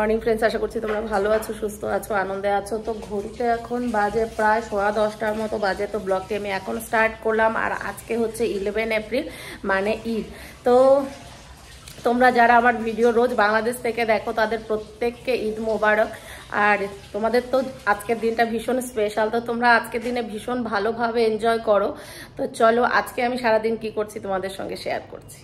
Morning friends আশা করছি তোমরা ভালো আছো, সুস্থ আছো, আনন্দে আছো। তো ঘড়িতে এখন বাজে প্রায় সোয়া দশটার মতো বাজে। তো ব্লগটি আমি এখন স্টার্ট করলাম। আর আজকে হচ্ছে ইলেভেন এপ্রিল মানে ঈদ। তো তোমরা যারা আমার ভিডিও রোজ বাংলাদেশ থেকে দেখো, তাদের প্রত্যেককে ঈদ মোবারক। আর তোমাদের তো আজকের দিনটা ভীষণ স্পেশাল তো তোমরা আজকের দিনে ভীষণ ভালোভাবে এনজয় করো। তো চলো আজকে আমি সারাদিন কি করছি তোমাদের সঙ্গে শেয়ার করছি।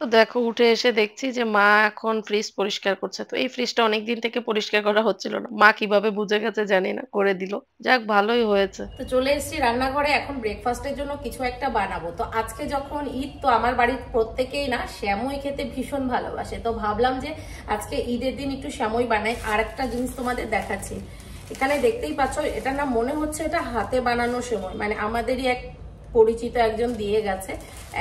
তো দেখো উঠে এসে দেখছি যে মা এখন ফ্রিজ পরিষ্কার করছে। তো এই ফ্রিজটা অনেক দিন থেকে পরিষ্কার করা হচ্ছিল না। মা কীভাবে বুঝে গেছে জানি না, করে দিল। যাক, ভালোই হয়েছে। তো চলে এসেছি রান্নাঘরে, এখন ব্রেকফাস্টের জন্য কিছু একটা বানাবো। তো আজকে যখন ঈদ, তো আমার বাড়ির প্রত্যেকেই না শ্যামই খেতে ভীষণ ভালোবাসে। তো ভাবলাম যে আজকে ঈদের দিন একটু শ্যামই বানাই। আর একটা জিনিস তোমাদের দেখাচ্ছি। এখানে দেখতেই পাচ্ছ এটা না মনে হচ্ছে এটা হাতে বানানো সেমই মানে আমাদেরই এক পরিচিত একজন দিয়ে গেছে,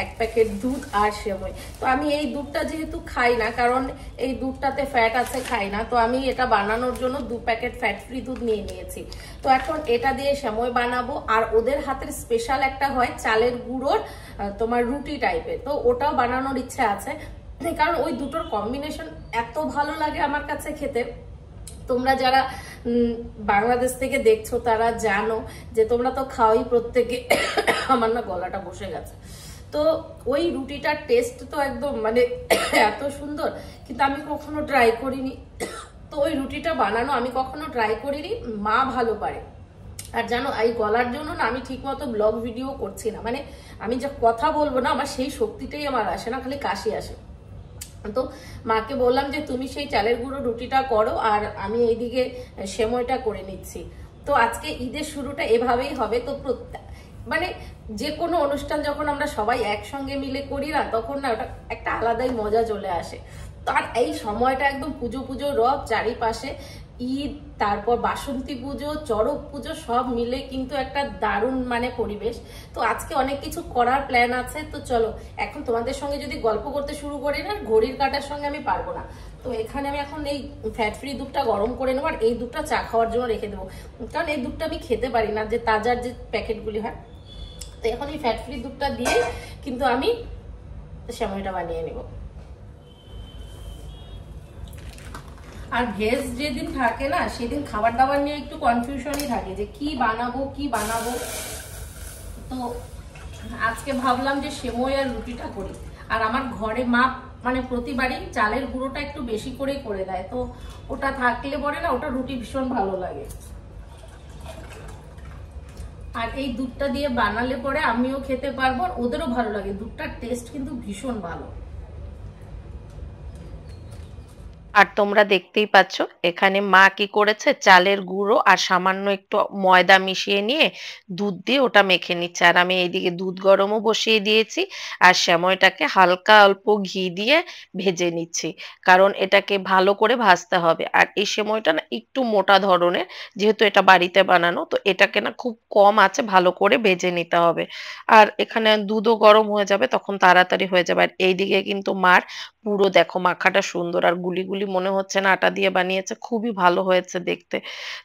এক প্যাকেট দুধ আর সেময় তো আমি এই দুধটা যেহেতু খাই না, কারণ এই দুধটাতে ফ্যাট আছে, খাই না, তো আমি এটা বানানোর জন্য দু প্যাকেট ফ্যাট ফ্রি দুধ নিয়ে নিয়েছি। তো এখন এটা দিয়ে সেমই বানাবো, আর ওদের হাতের স্পেশাল একটা হয় চালের গুঁড়োর তোমার রুটি টাইপের তো ওটাও বানানোর ইচ্ছে আছে, কারণ ওই দুটোর কম্বিনেশন এত ভালো লাগে আমার কাছে খেতে। তোমরা যারা বাংলাদেশ থেকে দেখছ, তারা জানো যে তোমরা তো খাওয়াই প্রত্যেকে, আমার না গলাটা বসে গেছে। তো ওই রুটিটার টেস্ট তো একদম মানে এত সুন্দর, কিন্তু আমি কখনো ট্রাই করিনি। তো ওই রুটিটা বানানো আমি কখনো ট্রাই করিনি, মা ভালো পারে। আর জানো, এই গলার জন্য না আমি ঠিকমতো ব্লগ ভিডিও করছি না। মানে আমি যা কথা বলব না, আমার সেই শক্তিটাই আমার আসে না, খালি কাশি আসে। তো মাকে বললাম যে তুমি সেই চালের গুঁড়ো রুটিটা করো আর আমি এইদিকে সেময়টা করে নিচ্ছি। তো আজকে ঈদের শুরুটা এভাবেই হবে। তো মানে যে কোনো অনুষ্ঠান যখন আমরা সবাই একসঙ্গে মিলে করি না, তখন না ওটা একটা আলাদাই মজা চলে আসে। তো আর এই সময়টা একদম পুজো পুজো, রব চারিপাশে, ঈদ, তারপর বাসন্তী পুজো, চড়ক পুজো, সব মিলে কিন্তু একটা দারুণ মানে পরিবেশ। তো আজকে অনেক কিছু করার প্ল্যান আছে, তো চলো, এখন তোমাদের সঙ্গে যদি গল্প করতে শুরু করি না, ঘড়ির কাটার সঙ্গে আমি পারব না। তো এখানে আমি এখন এই ফ্যাট ফ্রি দুধটা গরম করে নেব আর এই দুধটা চা খাওয়ার জন্য রেখে দেবো। কারণ এই দুধটা আমি খেতে পারি না, যে তাজার যে প্যাকেটগুলি হয়। তো এখন এই ফ্যাট ফ্রি দুধটা দিয়ে কিন্তু আমি সময়টা বানিয়ে নেব। আর ভেজ যেদিন থাকে না, সেদিন খাবার দাবার নিয়ে একটু কনফিউশনই থাকে যে কি বানাবো কি বানাবো। তো আজকে ভাবলাম যে সেমই আর রুটিটা করি। আর আমার ঘরে মা মানে প্রতিবারই চালের গুঁড়োটা একটু বেশি করেই করে দেয়। তো ওটা থাকলে পরে না, ওটা রুটি ভীষণ ভালো লাগে। আর এই দুধটা দিয়ে বানালে পরে আমিও খেতে পারব, আর ওদেরও ভালো লাগে। দুধটার টেস্ট কিন্তু ভীষণ ভালো। আর তোমরা দেখতেই পাচ্ছ, এখানে মা কি করেছে? চালের গুঁড়ো আর সামান্য একটু ময়দা মিশিয়ে নিয়ে দুধ দিয়ে ওটা মেখে নিচ্ছে। আর আমি এইদিকে দুধ গরমও বসিয়ে দিয়েছি আর সময়টাকে হালকা অল্প ঘি দিয়ে ভেজে নিচ্ছি, কারণ এটাকে ভালো করে ভাজতে হবে। আর এই সময়টা না একটু মোটা ধরনের, যেহেতু এটা বাড়িতে বানানো, তো এটাকে না খুব কম আছে, ভালো করে ভেজে নিতে হবে। আর এখানে দুধও গরম হয়ে যাবে, তখন তাড়াতাড়ি হয়ে যাবে। আর এইদিকে কিন্তু মার পুরো দেখো মাখাটা সুন্দর আর গুলি গুলি মনে হচ্ছে না, আটা দিয়ে বানিয়েছে, খুবই ভালো হয়েছে দেখতে।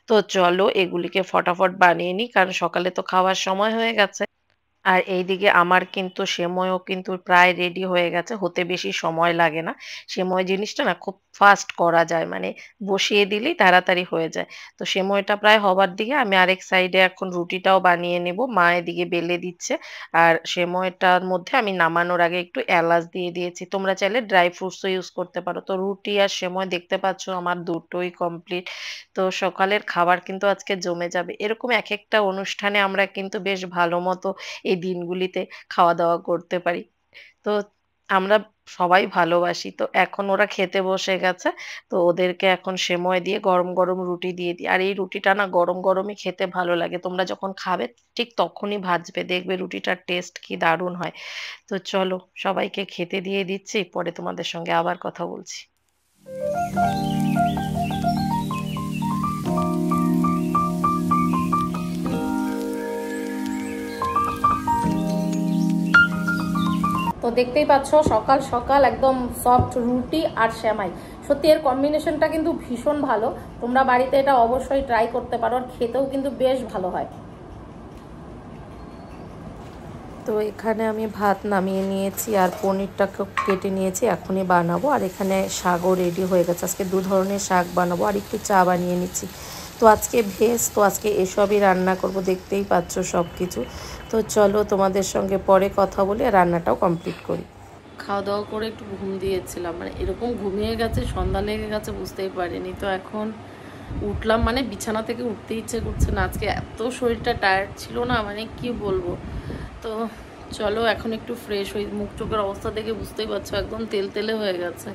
তো চলো এগুলিকে ফটাফট বানিয়ে নিই, কারণ সকালে তো খাওয়ার সময় হয়ে গেছে। আর এইদিকে আমার কিন্তু সেময়ও কিন্তু প্রায় রেডি হয়ে গেছে, হতে বেশি সময় লাগে না। সেময় জিনিসটা না খুব ফাস্ট করা যায় মানে বসিয়ে দিলেই তাড়াতাড়ি হয়ে যায়। তো সেময়টা প্রায় হবার দিকে আমি আরেক সাইডে এখন রুটিটাও বানিয়ে নেব, মা এদিকে বেলে দিচ্ছে। আর সেময়টার মধ্যে আমি নামানোর আগে একটু এলাচ দিয়ে দিয়েছি। তোমরা চাইলে ড্রাই ফ্রুটসও ইউজ করতে পারো। তো রুটি আর সেময় দেখতে পাচ্ছ আমার দুটোই কমপ্লিট তো সকালের খাবার কিন্তু আজকে জমে যাবে। এরকম এক একটা অনুষ্ঠানে আমরা কিন্তু বেশ ভালো মতো এই দিনগুলিতে খাওয়া দাওয়া করতে পারি। তো আমরা সবাই ভালোবাসি। তো এখন ওরা খেতে বসে গেছে, তো ওদেরকে এখন সেময় দিয়ে গরম গরম রুটি দিয়ে দিই। আর এই রুটিটা না গরম গরমই খেতে ভালো লাগে। তোমরা যখন খাবে, ঠিক তখনই ভাজবে, দেখবে রুটিটার টেস্ট কি দারুণ হয়। তো চলো, সবাইকে খেতে দিয়ে দিচ্ছি, পরে তোমাদের সঙ্গে আবার কথা বলছি। তো দেখতেই পাচ্ছ, সকাল সকাল একদম সফট রুটি আর শ্যামাই সত্যি এর কম্বিনেশনটা কিন্তু ভীষণ ভালো। তোমরা বাড়িতে এটা অবশ্যই ট্রাই করতে পারো আর খেতেও কিন্তু বেশ ভালো হয়। তো এখানে আমি ভাত নামিয়ে নিয়েছি আর পনিরটাকে কেটে নিয়েছি, এখনই বানাবো। আর এখানে শাকও রেডি হয়ে গেছে। আজকে দু ধরনের শাক বানাবো আর একটু চা বানিয়ে নিচ্ছি। তো আজকে ভেজ, তো আজকে এসবই রান্না করব, দেখতেই পাচ্ছ সব কিছু তো চলো তোমাদের সঙ্গে পরে কথা বলে রান্নাটাও কমপ্লিট করি। খাওয়া দাওয়া করে একটু ঘুম দিয়েছিলাম মানে এরকম ঘুমিয়ে গেছে, সন্ধ্যা লেগে গেছে, বুঝতেই পারিনি। তো এখন উঠলাম মানে বিছানা থেকে উঠতে ইচ্ছে করছে না, আজকে এত শরীরটা টায়ার্ড ছিল না মানে কি বলব? তো চলো, এখন একটু ফ্রেশ হই। মুখ চোখের অবস্থা দেখে বুঝতেই পারছ, একদম তেল তেলে হয়ে গেছে।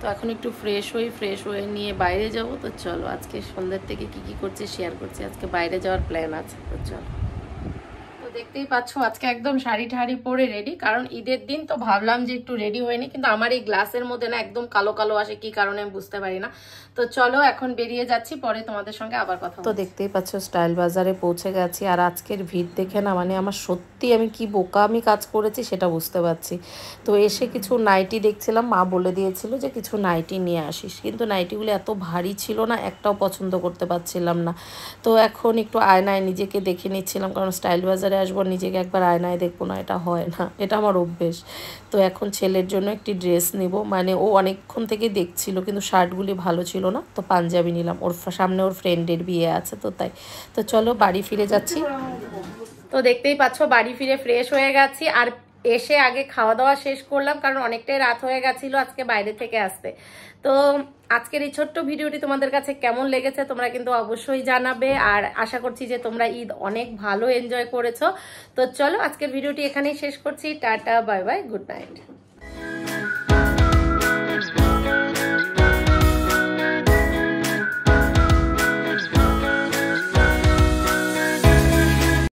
তো এখন একটু ফ্রেশ হই ফ্রেশ হয়ে নিয়ে বাইরে যাব। তো চলো, আজকে সন্ধ্যের থেকে কি কি করছি শেয়ার করছি। আজকে বাইরে যাওয়ার প্ল্যান আছে, তো চলো। দেখতেই পাচ্ছ আজকে একদম শাড়ি ঠাড়ি পরে রেডি কারণ ঈদের দিন তো ভাবলাম যে একটু রেডি হয়নি কিন্তু আমার এই গ্লাসের মধ্যে না একদম কালো কালো আসে কি কারণে আমি বুঝতে পারি না। তো চলো এখন বেরিয়ে যাচ্ছি পরে তোমাদের সঙ্গে আবার কথা তো দেখতেই পাচ্ছ স্টাইল বাজারে পৌঁছে গেছি আর আজকের ভিড় দেখে না মানে আমার সত্যি আমি কি বোকা আমি কাজ করেছি সেটা বুঝতে পারছি। তো এসে কিছু নাইটি দেখছিলাম মা বলে দিয়েছিল যে কিছু নাইটি নিয়ে আসিস কিন্তু নাইটিগুলো এত ভারী ছিল না একটাও পছন্দ করতে পারছিলাম না। তো এখন একটু আয়নায় নিজেকে দেখে নিচ্ছিলাম কারণ স্টাইল বাজারে আসব, নিজেকে একবার আয়নায় দেখব না, এটা হয় না, এটা আমার অভ্যেস। তো এখন ছেলের জন্য একটি ড্রেস নিব মানে ও অনেকক্ষণ থেকে দেখছিল, কিন্তু শার্টগুলি ভালো ছিল না, তো পাঞ্জাবি নিলাম। ওর সামনে ওর ফ্রেন্ডের বিয়ে আছে তো তাই। তো চলো বাড়ি ফিরে যাচ্ছি। তো দেখতেই পাচ্ছ, বাড়ি ফিরে ফ্রেশ হয়ে গেছি, আর এসে আগে খাওয়া দাওয়া শেষ করলাম, কারণ অনেকটাই রাত হয়ে গেছিল আজকে বাইরে থেকে আসতে। তো আজকের এই ছোট্ট ভিডিওটি তোমাদের কাছে কেমন লেগেছে তোমরা কিন্তু অবশ্যই জানাবে, আর আশা করছি যে তোমরা ঈদ অনেক ভালো এনজয় করেছ। তো চলো আজকের ভিডিওটি এখানেই শেষ করছি, tata, bye bye good night